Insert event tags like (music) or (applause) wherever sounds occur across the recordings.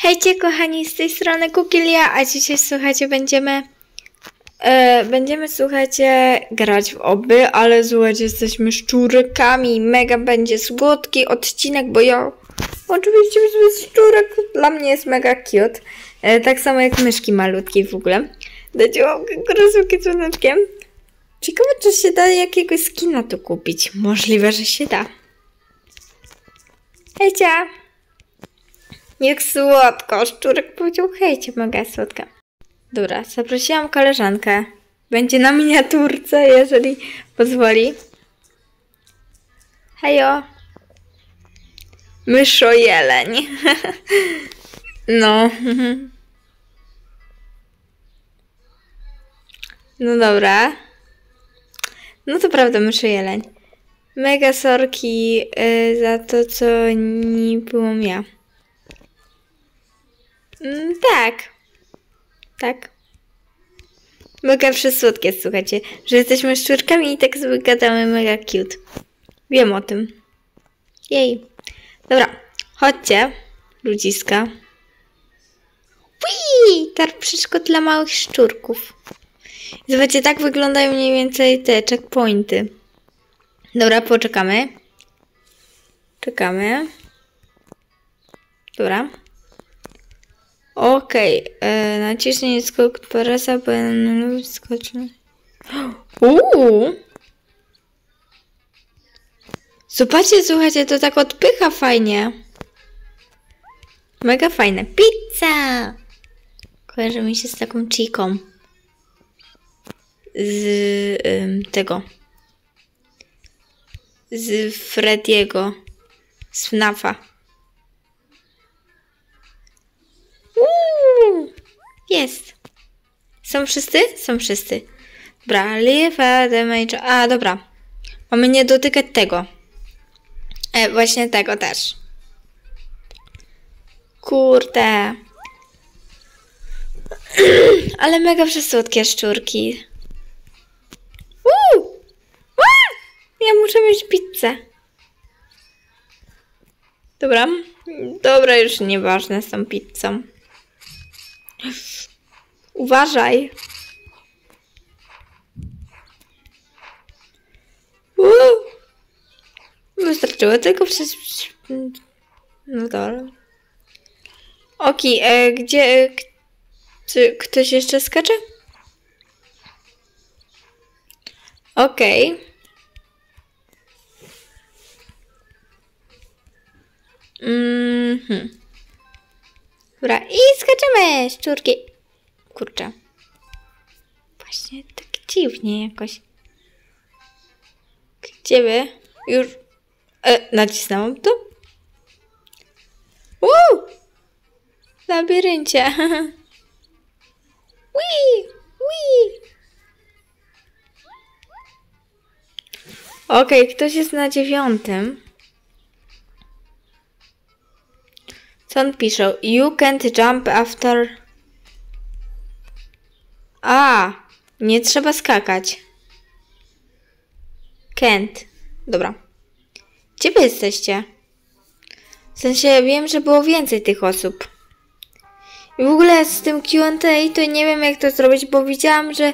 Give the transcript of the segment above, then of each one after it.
Hejcie kochani, z tej strony Kukilia, a dzisiaj słuchajcie, będziemy e, będziemy słuchajcie grać w oby, ale słuchajcie, jesteśmy szczurkami, mega będzie słodki odcinek, bo ja oczywiście szczurek, dla mnie jest mega cute, e, tak samo jak myszki malutkie w ogóle. Dajcie łapkę z dzwoneczkiem. Ciekawe, czy się da jakiegoś skina tu kupić. Możliwe, że się da. Hejcia! Jak słodko. Szczurek powiedział hejcie, mega słodka. Dobra, zaprosiłam koleżankę. Będzie na miniaturce, jeżeli pozwoli. Hejo. Myszo jeleń. (laughs) no. (laughs) No dobra. No to prawda, myszo jeleń. Mega sorki y, za to, co nie było ja. Mm, tak. Tak. Mega przysłodkie, słuchajcie, że jesteśmy szczurkami i tak sobie gadamy mega cute. Wiem o tym. Jej. Dobra, chodźcie, ludziska. Wii! Targ przeszkód dla małych szczurków. Zobaczcie, tak wyglądają mniej więcej te checkpointy. Dobra, poczekamy. Czekamy. Dobra. Okej, okay. naciśnij skok parasa, by skoczyć. Uuu! Zobaczcie, słuchajcie, to tak odpycha fajnie. Mega fajne. Pizza! Kojarzy mi się z taką chiką. Z ym, tego. Z Frediego. Z FNAFa. Jest. Są wszyscy? Są wszyscy. Dobra, leave damage. A, dobra. Mamy nie dotykać tego. E, właśnie tego też. Kurde. (clears throat) Ale mega przesłodkie szczurki. Uuu! Ja muszę mieć pizzę. Dobra. Dobra, już nieważne z tą pizzą. Uważaj. Wystarczyło tylko przez... No dobra. Oki, e, gdzie... E, czy ktoś jeszcze skacze? Okej. Okay. Mhm. Dobra, i skaczemy, szczurki. Kurczę. Właśnie tak dziwnie jakoś. Gdzie wy? Już... E, nacisnęłam to? Uuu! W labiryncie. (laughs) Wii! Wii! Okej, okay, ktoś jest na dziewiątym. Co on pisze? You can't jump after... A, nie trzeba skakać. Can't. Dobra. Gdzie wy jesteście? W sensie wiem, że było więcej tych osób. I w ogóle z tym Q&A to nie wiem jak to zrobić, bo widziałam, że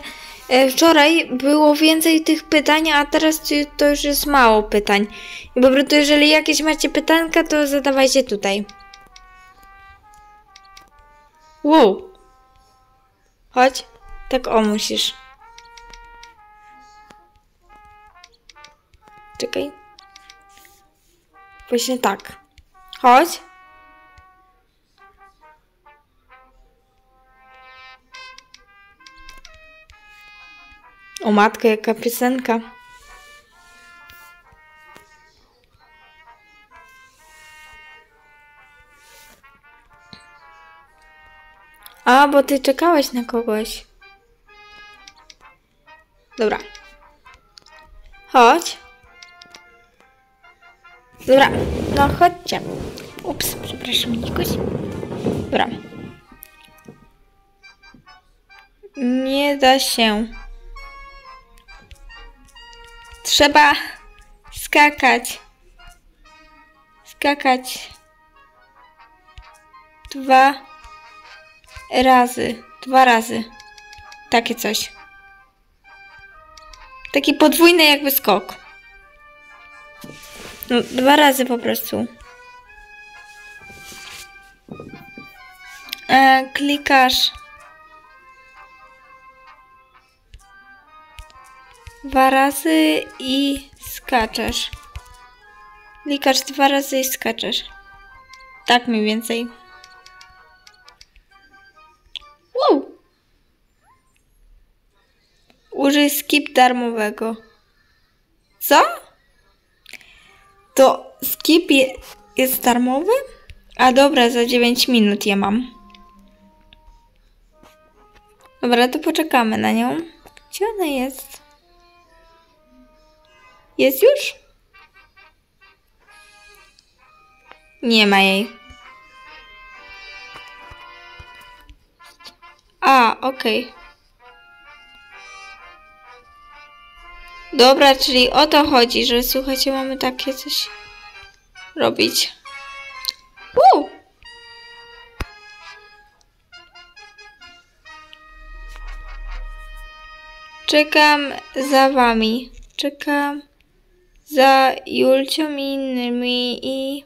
e, wczoraj było więcej tych pytań, a teraz to już jest mało pytań. I po prostu jeżeli jakieś macie pytanka, to zadawajcie tutaj. Wow. Chodź. Tak o musisz. Czekaj. Właśnie tak. Chodź. O matko, jaka piosenka. A, bo ty czekałeś na kogoś. Dobra. Chodź. Dobra, no chodźcie. Ups, przepraszam, Nikoś. Dobra. Nie da się. Trzeba skakać. Skakać. dwa razy. Dwa razy. Takie coś. Taki podwójny jakby skok. No, dwa razy po prostu. E, klikasz. Dwa razy i skaczesz. Klikasz dwa razy i skaczesz. Tak mniej więcej. Wow! Użyj skip darmowego. Co? To skip je, jest darmowy? A dobra, za 9 minut je mam. Dobra, to poczekamy na nią. Gdzie ona jest? Jest już? Nie ma jej. A, okej. Dobra, czyli o to chodzi, że słuchajcie, mamy takie coś robić. Woo! Czekam za wami. Czekam za Julcią i innymi i...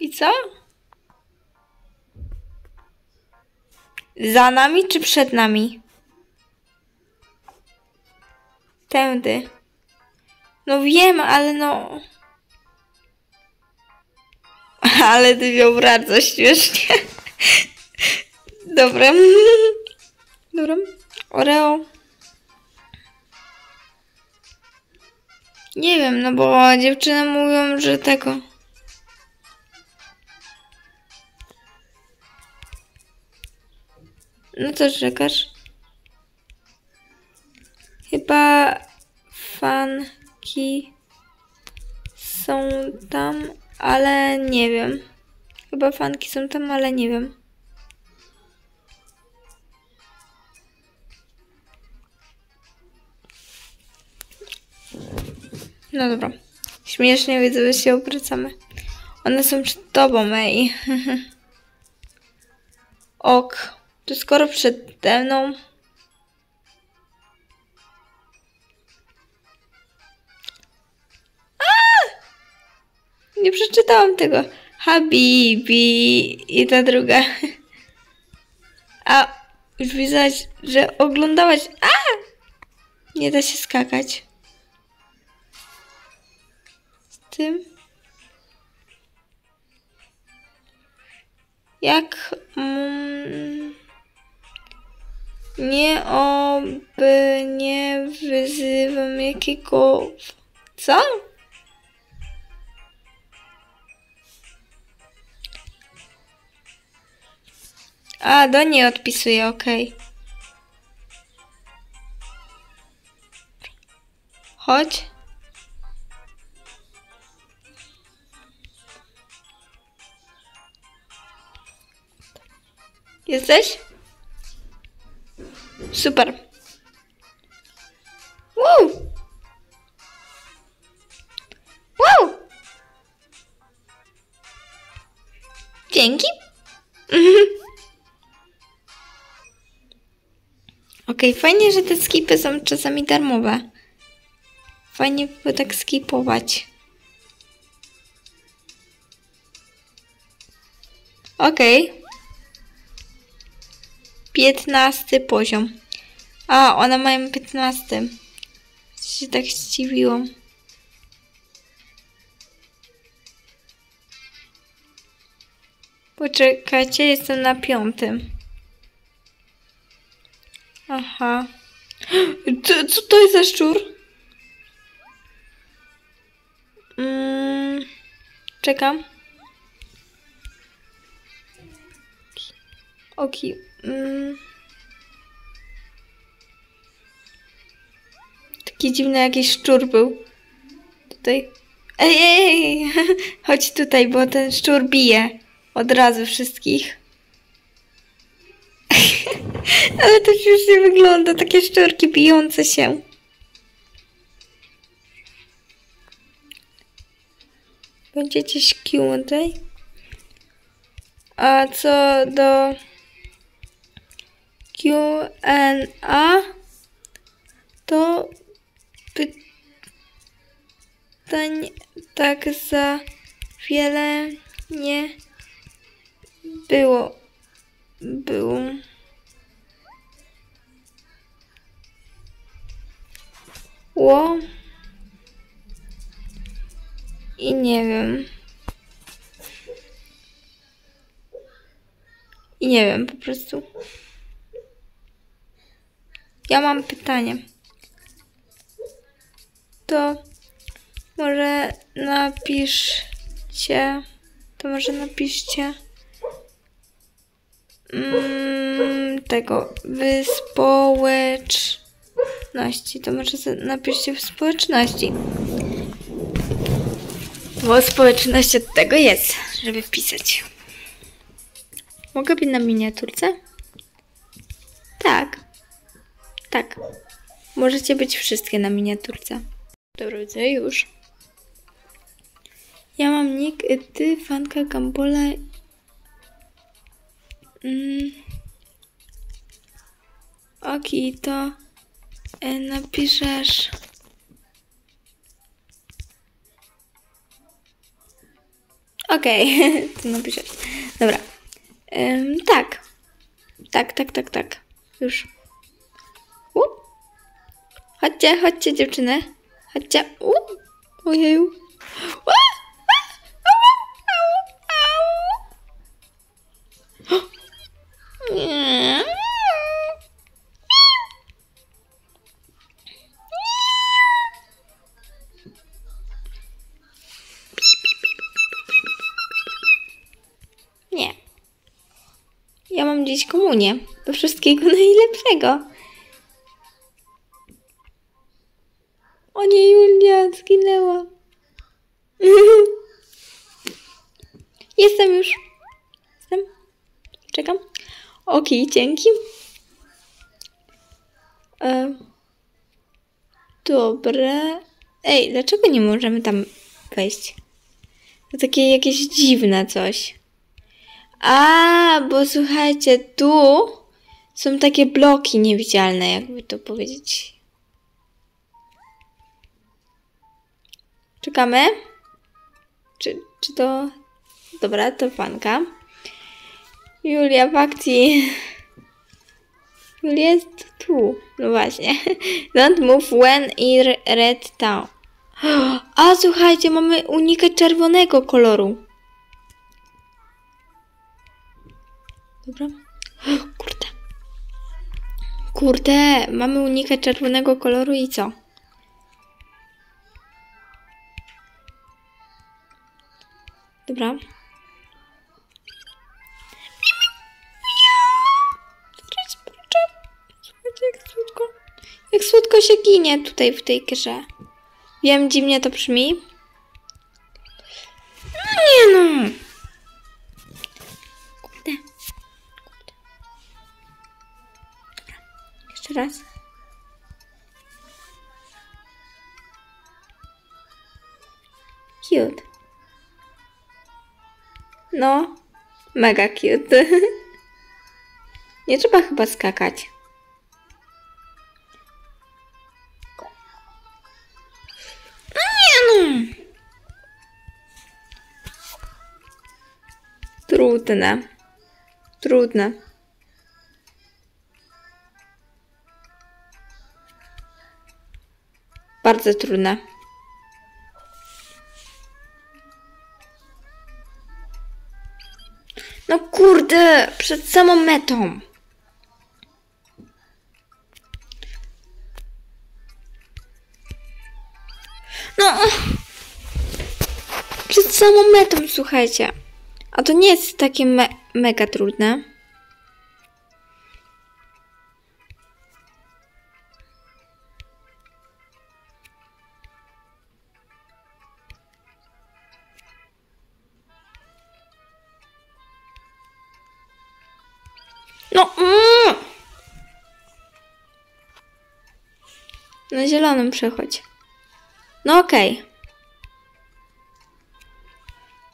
I co? Za nami czy przed nami? Tędy. No wiem, ale no... (laughs) Ale ty miał bardzo śmiesznie. (laughs) Dobra. (laughs) Dobra. Oreo. Nie wiem, no bo dziewczyny mówią, że tego. No to czekasz. Chyba fanki są tam, ale nie wiem. Chyba fanki są tam, ale nie wiem. No dobra. Śmiesznie widzę, że się obracamy. One są przed tobą, ej. (laughs) ok. To skoro przede mną... Nie przeczytałam tego. Habibi i ta druga. A już widać, że oglądałaś. A! Nie da się skakać. Z tym. Jak. Mm, nie oby nie wyzywam jakiego. Co? A, do niej odpisuję, okej. Chodź. Jesteś? Super. Wow! Wow! Dzięki. (laughs) Okej, okay, fajnie, że te skipy są czasami darmowe. Fajnie by tak skipować. Okej. Okay. 15 poziom. A, one mają 15. Się tak zdziwiłam. Poczekajcie, jestem na piątym. Aha. (gasps) Co, co to jest za szczur? Mm, czekam. Oki. Mm. Taki dziwny jakiś szczur był. Tutaj. Ej, ej! (laughs) Chodź tutaj, bo ten szczur bije. Od razu wszystkich. (laughs) Ale to już nie wygląda, takie szczurki bijące się. Będziecie śkiły tutaj? A co do Q&A, to pytań tak za wiele nie było. Było. Ło. I nie wiem. I nie wiem po prostu. Ja mam pytanie. To może napiszcie. To może napiszcie. Mm, tego. Wyspołeczności. To może napiszcie w społeczności. Bo społeczność od tego jest, żeby wpisać. Mogę być na miniaturce? Tak. Tak. Możecie być wszystkie na miniaturce. Widzę już. Ja mam nick, y, ty, fanka Gambola. Mm. Oki, to e, napiszesz. Okej, (laughs) to napiszesz. Dobra. Ym, tak. Tak, tak, tak, tak. Już. U. Chodźcie, chodźcie dziewczyny. Chodźcie. Ojeju. Nie. Ja mam dziś komunię. Do wszystkiego (laughs) najlepszego. O nie, Julia zginęła. (laughs) Jestem już. Jestem. Czekam. Okej, dzięki. E, Dobre. Ej, dlaczego nie możemy tam wejść? To takie jakieś dziwne coś. A, bo słuchajcie, tu są takie bloki niewidzialne, jakby to powiedzieć. Czekamy? Czy, czy to... Dobra, to fanka. Julia w akcji. Julia jest tu. No właśnie. (laughs) Don't move when in red town. (gasps) A, słuchajcie, mamy unikat czerwonego koloru. Dobra. (gasps) Kurde. Kurde, mamy unikat czerwonego koloru i co? Dobra. Jak słodko. Jak słodko się ginie tutaj w tej grze. Wiem, dziwnie to brzmi. Mega cute. (laughs) Nie trzeba chyba skakać. Nie no. Trudne. Trudne. Bardzo trudne. No kurde, przed samą metą. No. Przed samą metą, słuchajcie. A to nie jest takie me mega trudne. Na zielonym przechodź. No okej.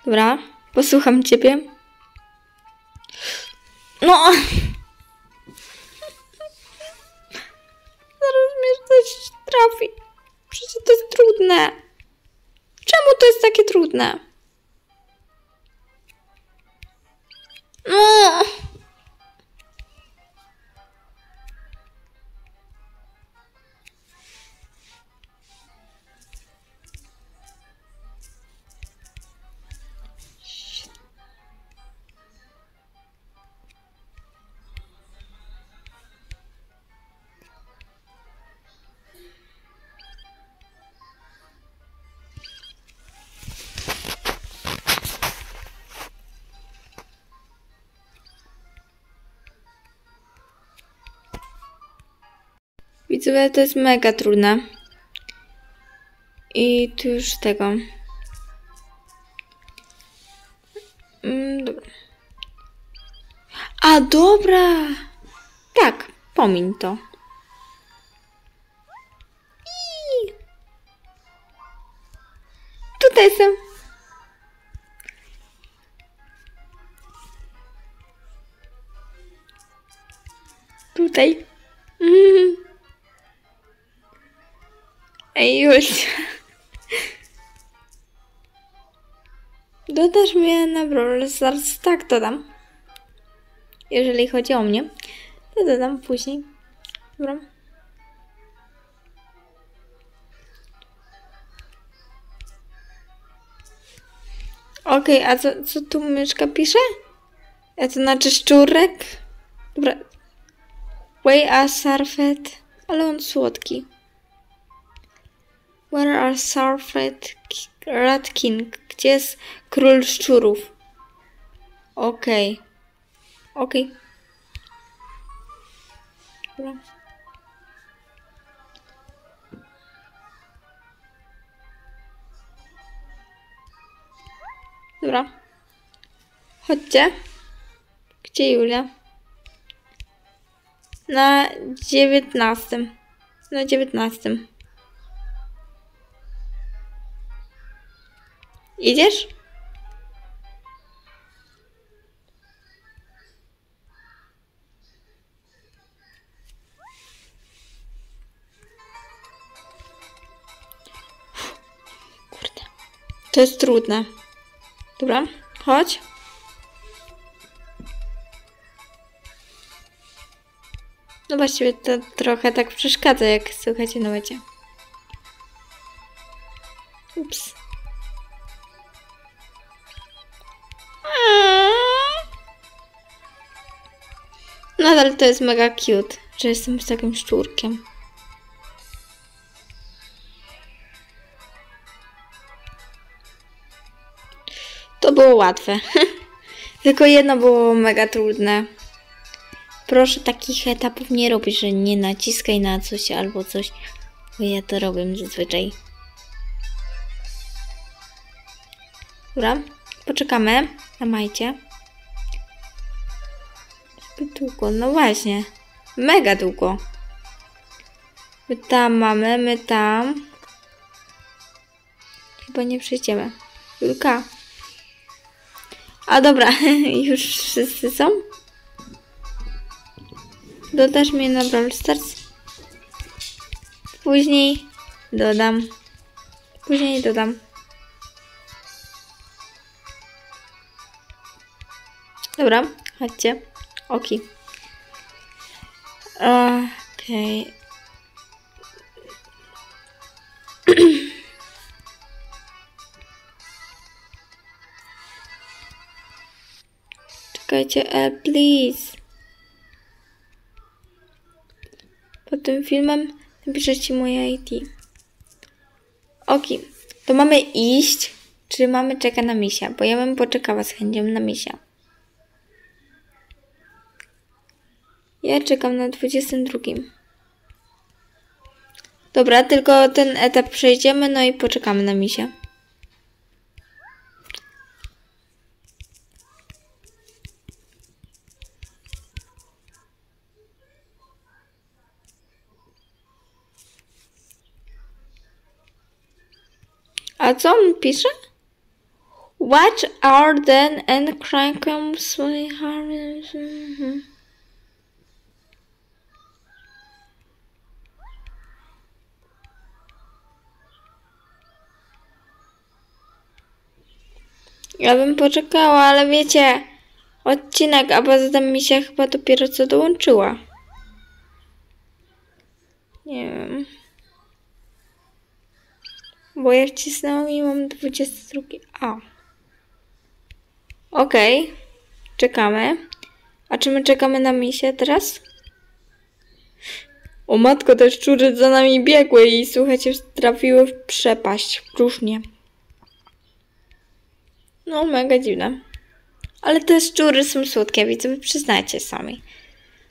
Dobra, posłucham ciebie. No! (laughs) Zaraz mnie coś trafi. Przecież to jest trudne. Czemu to jest takie trudne? No! Widzowie, to jest mega trudne. I tu już tego. Mm, dobra. A, dobra! Tak, pomiń to. I... Tutaj jestem. Tutaj. Ej, Julcia. Dodasz mnie na Brawl Stars? Tak, dodam. Jeżeli chodzi o mnie, to dodam później. Dobra. Okej, a co, co tu myszka pisze? A to znaczy szczurek? Dobra. Way a surfet. Ale on słodki. Where are Surfet Rat King? Gdzie jest król szczurów? Okej. Okej. Dobra. Dobra. Chodźcie. Gdzie Julia? Na dziewiętnastym. Na dziewiętnastym. Idziesz? Kurde. To jest trudne. Dobra, chodź. No właściwie to trochę tak przeszkadza, jak słuchacie na łycie. Ups. Nadal to jest mega cute, że jestem z takim szczurkiem. To było łatwe. (laughs) Tylko jedno było mega trudne. Proszę takich etapów nie robić, że nie naciskaj na coś albo coś, bo ja to robię zazwyczaj. Dobra, poczekamy na majcie. Zbyt długo, no właśnie. Mega długo. My tam mamy, my tam. Chyba nie przejdziemy. Julka. A dobra, (laughs) już wszyscy są? Dodasz mnie na Brawl Stars? Później dodam. Później dodam. Dobra, chodźcie. Oki. Okej. Czekajcie, e, please. Pod tym filmem napiszecie moje ID. Oki. To mamy iść, czy mamy czekać na misia? Bo ja bym poczekała z chęcią na misia. Ja czekam na 22. Dobra, tylko ten etap przejdziemy, no i poczekamy na misia. A co on pisze? Watch Arden and Crankham Sweetheart. Ja bym poczekała, ale wiecie, odcinek, a poza tym mi się chyba dopiero co dołączyła. Nie wiem. Bo ja wcisnęłam i mam 22. A. Okej. Czekamy. A czy my czekamy na misie teraz? O matko, te szczury za nami biegły i słuchajcie, trafiły w przepaść. w Próżnie. No, mega dziwne. Ale te szczury są słodkie, widzowie, przyznajcie sami.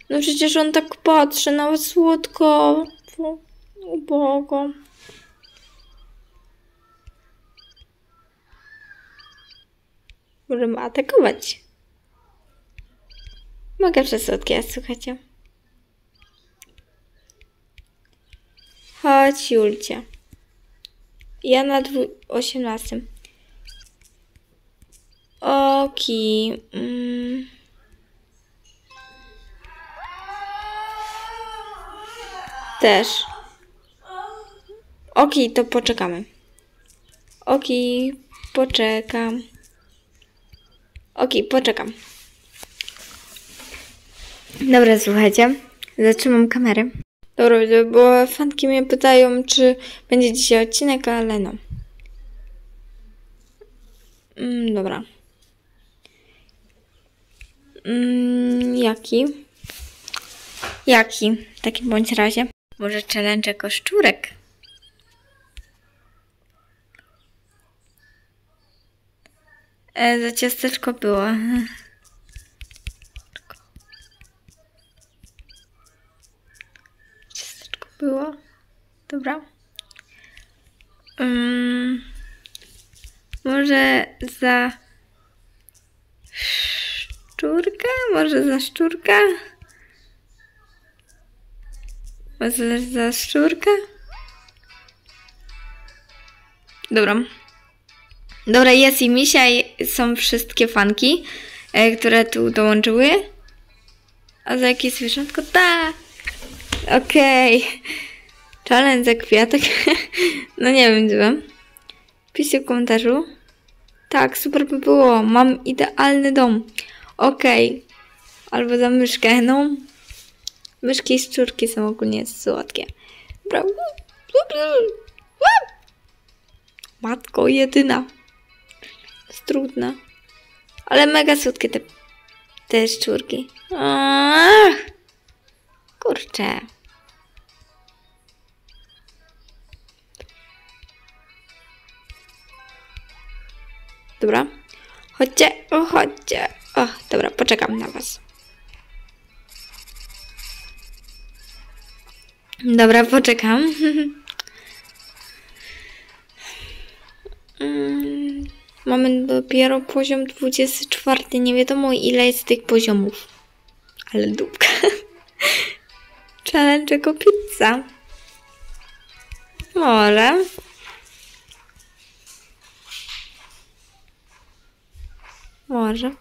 No przecież on tak patrzy na słodko. Ubogo. Możemy atakować. Mogę przesłodkie, słuchajcie. Chodź, Julcie. Ja na dwu- 18. Oki. Mm. Też. Oki, to poczekamy. Oki, poczekam. Oki, poczekam. Dobra, słuchajcie. Zatrzymam kamerę. Dobra, bo fanki mnie pytają, czy będzie dzisiaj odcinek, ale no. Mm, dobra. Mm, jaki? Jaki? W takim bądź razie. Może challenge jako szczurek? E, za ciasteczko było. Ciasteczko było. Dobra. Mm, może za szczurka? Może za szczurka? Może za szczurka? Dobra. Dobra, jest i Misia i są wszystkie fanki, e, które tu dołączyły. A za jakie zwierzątko? Tak! Okej. Challenge za kwiatek. (laughs) no nie wiem, gdzie mam. Piszcie w komentarzu. Tak, super by było. Mam idealny dom. Okej. Albo za myszkę, no. Myszki i szczurki są ogólnie słodkie. Matko jedyna. Jest trudna. Ale mega słodkie te, te szczurki. Ach, kurczę. Dobra. Chodźcie, o, chodźcie. O, dobra, poczekam na was. Dobra, poczekam. (laughs) Mm, Mamy dopiero poziom 24. Nie wiadomo ile jest tych poziomów. Ale dupka. (laughs) Challenge jako pizza. Może. Może.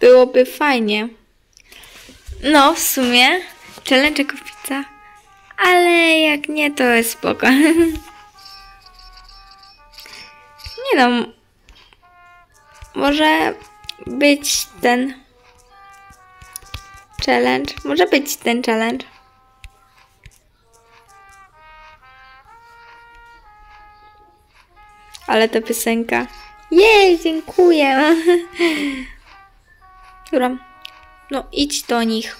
Byłoby fajnie. No, w sumie. Challenge jako pizza. Ale jak nie, to jest spoko. (laughs) Nie no. Może być ten challenge. Może być ten challenge. Ale ta piosenka. Jej, dziękuję. (laughs) Dobra. No idź do nich.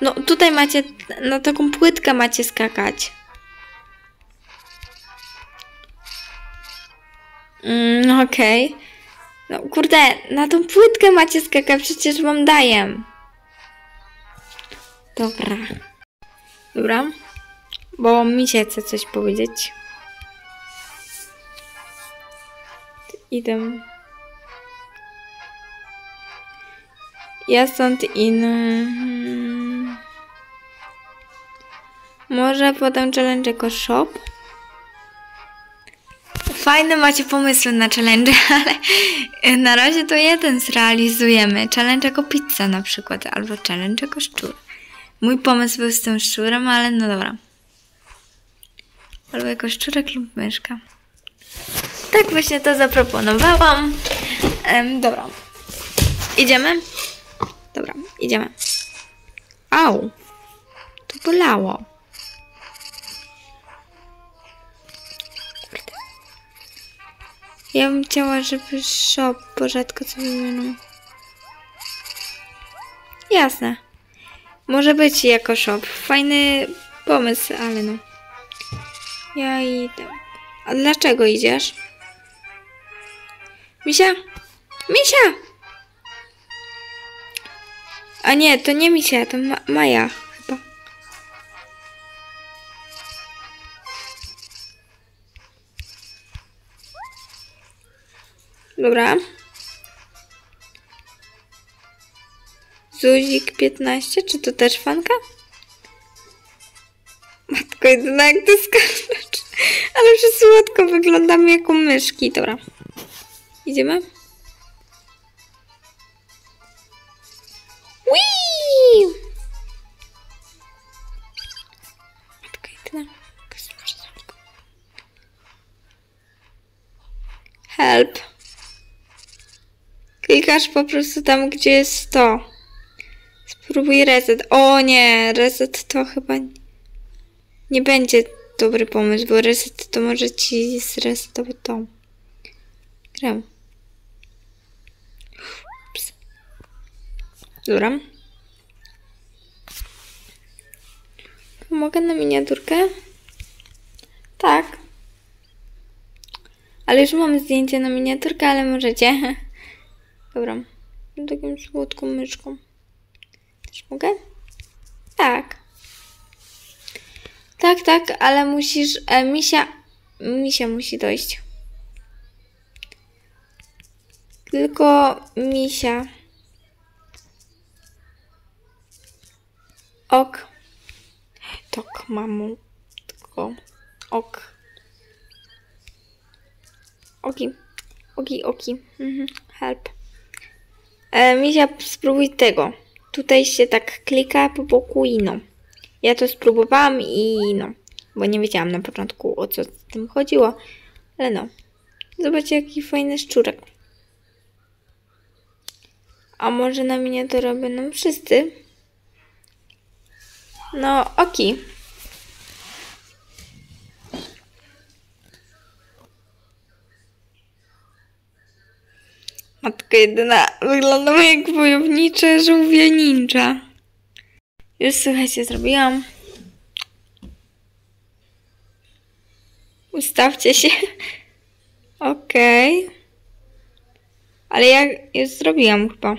No tutaj macie, na taką płytkę macie skakać. Mm, okej. No kurde, na tą płytkę macie skakać, przecież wam daję. Dobra. Dobra. Bo mi się chce coś powiedzieć. Idę. Ja stąd in. Może potem challenge jako shop? Fajne macie pomysły na challenge, (laughs) ale na razie to jeden zrealizujemy. Challenge jako pizza na przykład, albo challenge jako szczur. Mój pomysł był z tym szczurem, ale no dobra. Albo jako szczurek lub myszka. Tak właśnie to zaproponowałam. Em, dobra. Idziemy? Dobra, idziemy. Au. To bolało. Kurde. Ja bym chciała, żeby shop, rzadko co wymienią. Jasne. Może być jako shop. Fajny pomysł, ale no. Ja idę. A dlaczego idziesz? Misia? Misia! A nie, to nie Misia, to Ma Maja chyba. Dobra. Zuzik 15, czy to też fanka? Matko, jedyna jak ty skaczesz. (laughs) Ale że słodko wyglądam jako myszki. Dobra. Idziemy? Help. Klikasz po prostu tam, gdzie jest to. Spróbuj reset. O nie, reset to chyba nie będzie dobry pomysł, bo reset to może ci zresetować tą grę. Ups. Dobra. Mogę na miniaturkę? Tak. Ale już mam zdjęcie na miniaturkę, ale możecie. (laughs) Dobra. Taką słodką myszką. Też mogę? Tak. Tak, tak, ale musisz. E, misia. Misia musi dojść. Tylko misia. Ok. Tok, mamo. Tylko. Ok. Oki. Oki, oki. Mhm. Help. E, misia, spróbuj tego. Tutaj się tak klika po boku i no. Ja to spróbowałam i no, bo nie wiedziałam na początku o co z tym chodziło, ale no. Zobaczcie jaki fajny szczurek. A może na mnie to robią wszyscy? No, oki. Matka jedyna, wyglądamy jak wojownicze żółwie ninja. Już słuchajcie, zrobiłam. Ustawcie się. (laughs) Okej. Okay. Ale ja już zrobiłam chyba.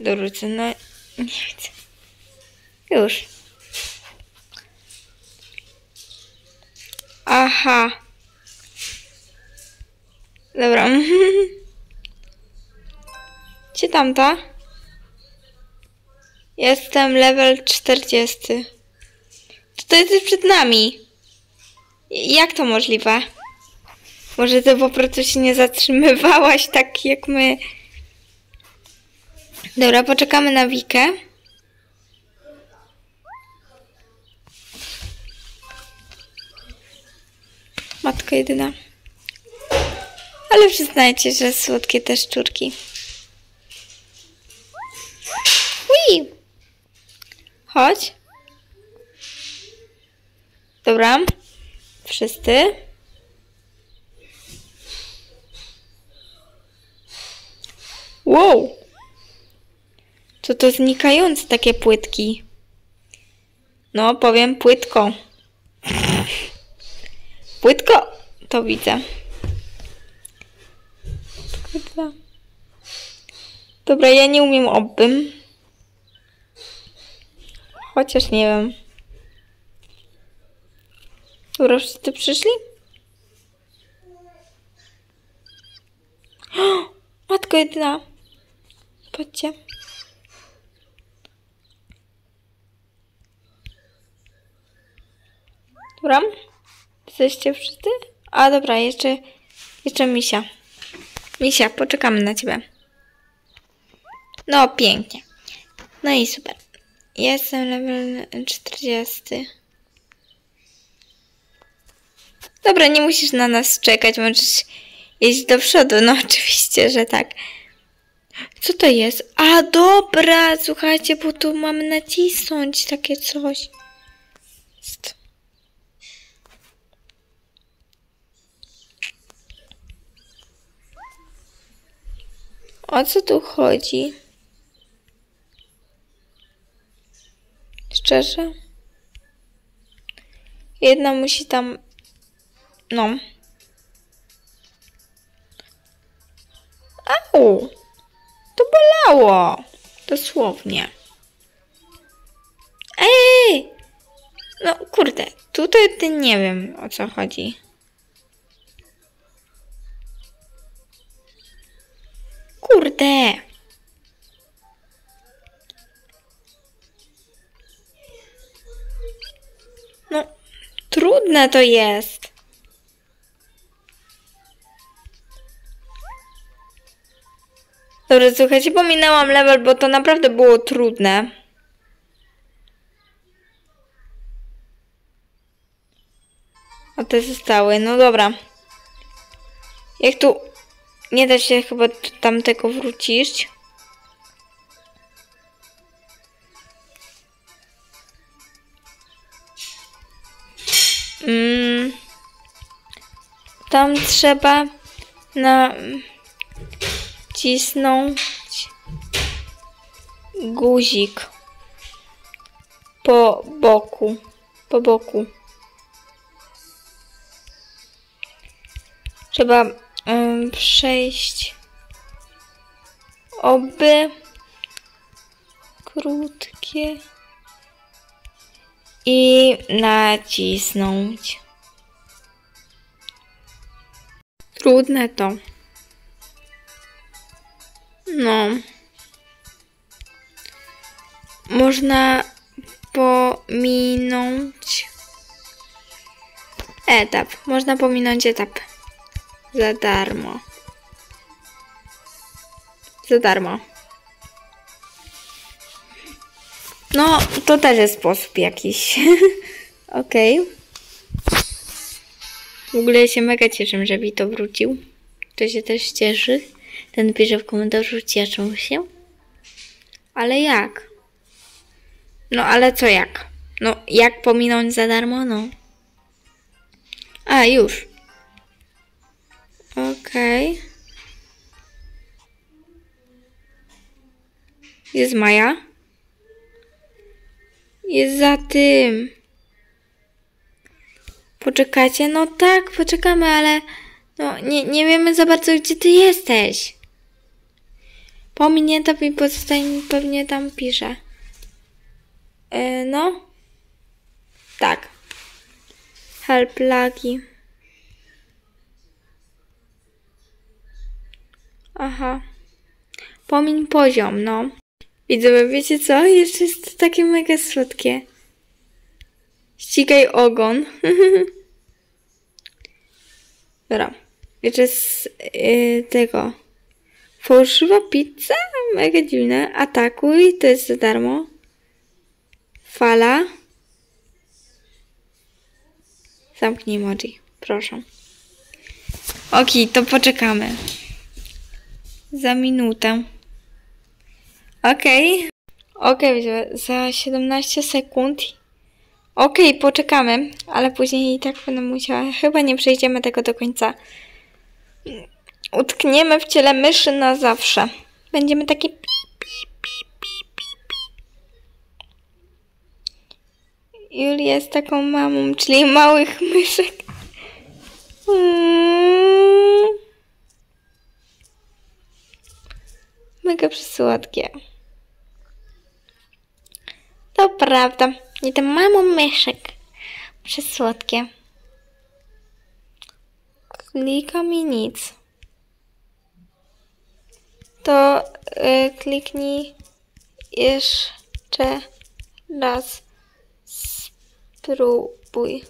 Dorzucę, no nie widzę. Już. Aha. Dobra. (laughs) Gdzie tamta? Jestem level 40. To jesteś przed nami. Jak to możliwe? Może ty po prostu się nie zatrzymywałaś tak jak my. Dobra, poczekamy na Wikę. Matka jedyna. Ale przyznajcie, że słodkie te szczurki. Chodź. Dobra. Wszyscy. Wow! Co to znikające takie płytki? No, powiem płytko. (laughs) Płytko to widzę. Dobra, ja nie umiem obym. Chociaż nie wiem. Dobra, wszyscy przyszli? O, (gasps) matko jedyna. Patrzcie. Dobra? Jesteście wszyscy? A dobra, jeszcze, jeszcze Misia. Misia, poczekamy na ciebie. No, pięknie. No i super. Jestem level 40. Dobra, nie musisz na nas czekać, możesz iść do przodu. No (laughs) oczywiście, że tak. Co to jest? A, dobra, słuchajcie, bo tu mamy nacisnąć takie coś. O co tu chodzi? Szczerze? Jedna musi tam. No. Au! To bolało! Dosłownie. Ej! No kurde, tutaj ty nie wiem o co chodzi. Kurde! Trudne to jest. Dobra, słuchajcie, pominęłam level, bo to naprawdę było trudne. A te zostały, no dobra. Jak tu nie da się chyba tamtego wrócić. Tam trzeba na cisnąć guzik po boku, po boku. Trzeba um, przejść oby krótkie i nacisnąć. Trudne to. No. Można pominąć etap. Można pominąć etap. Za darmo. Za darmo. No, to też jest sposób jakiś. (laughs) Okej. Okay. W ogóle się mega cieszę, że Wito wrócił. To się też cieszy. Ten pisze w komentarzu, cieszą się. Ale jak? No, ale co jak? No, jak pominąć za darmo? No. A, już. Okej. Okay. Jest Maja. Jest za tym. Poczekajcie, no tak, poczekamy, ale no nie, nie wiemy za bardzo, gdzie ty jesteś. Pominięta mi pozostaje pewnie tam pisze. Yy, no. Tak. Help lagi. Aha. Pomiń poziom, no. Widzowie, wiecie co? Jeszcze jest takie mega słodkie. Ścigaj ogon. (laughs) Dobra. Jeszcze z yy, tego. Fałszywa pizza? Mega dziwne. Atakuj, to jest za darmo. Fala. Zamknij emoji, proszę. Ok, to poczekamy. Za minutę. Okej, okay, za 17 sekund. Okej, okay, poczekamy, ale później i tak będę musiała. Chyba nie przejdziemy tego do końca. Utkniemy w ciele myszy na zawsze. Będziemy takie pi, pi, pi, pi, pi, pi. Julia jest taką mamą, czyli małych myszek. Mm. Mega przysłodkie. To prawda. Nie tam mamo myszek. Przesłodkie. Klikam i nic. To y, kliknij jeszcze raz. Spróbuj.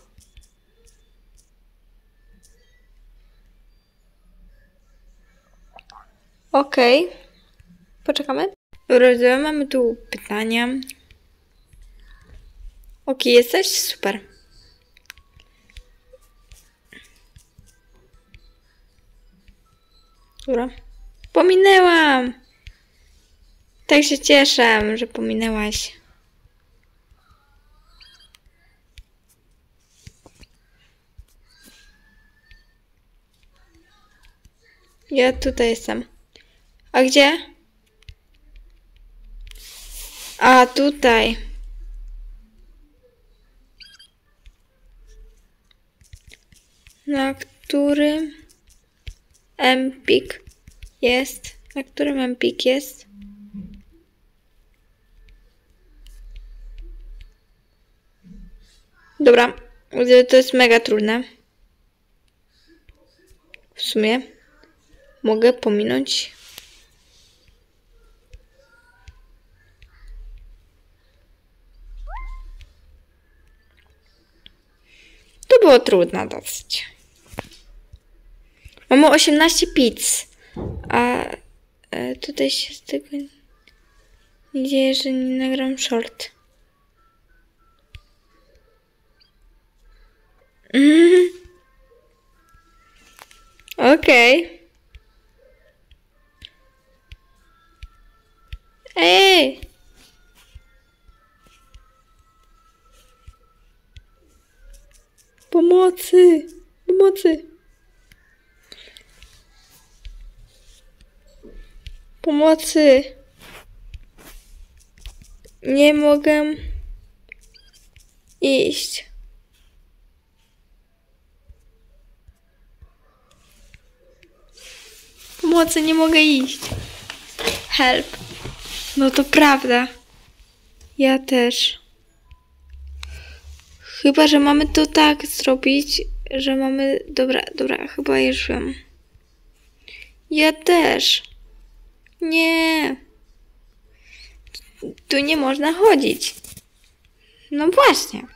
Okej. Okay. Poczekamy. Drodzy, mamy tu pytania. Okej, jesteś? Super. Dobra. Pominęłam! Tak się cieszę, że pominęłaś. Ja tutaj jestem. A gdzie? A tutaj. Na którym Empik jest? Na którym Empik jest? Dobra, to jest mega trudne. W sumie mogę pominąć. To było trudne dosyć. Mamy 18 pizz, a e, tutaj się z tego dzieje, że nie nagram short. (laughs) Okej. Okay. Ej! Pomocy! Pomocy! Pomocy! Nie mogę iść. Pomocy, nie mogę iść. Help. No to prawda. Ja też. Chyba, że mamy to tak zrobić, że mamy... Dobra, dobra, chyba już wiem. Ja też. Nie. Tu nie można chodzić. No właśnie.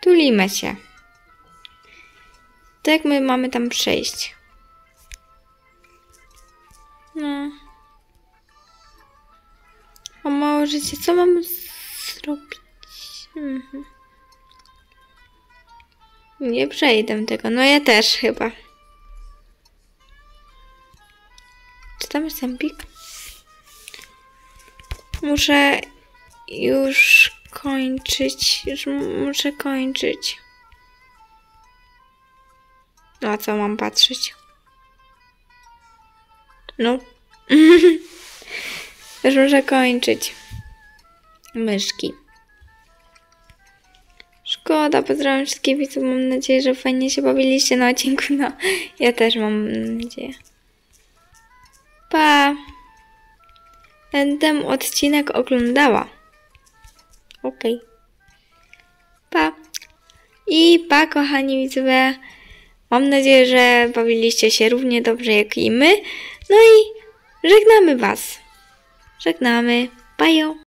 Tulimy się. Tak my mamy tam przejść. No. A małe życie, co mamy zrobić? Mhm. Nie przejdę tego. No ja też chyba. Tam? Muszę już kończyć. Już muszę kończyć. No a co mam patrzeć? No. (laughs) już muszę kończyć. Myszki. Szkoda, pozdrawiam wszystkich widzów. Mam nadzieję, że fajnie się bawiliście na odcinku. No, ja też mam nadzieję. Pa! Będę odcinek oglądała. Okej. Okay. Pa! I pa, kochani widzowie. Mam nadzieję, że bawiliście się równie dobrze jak i my. No i żegnamy Was. Żegnamy. Bajo.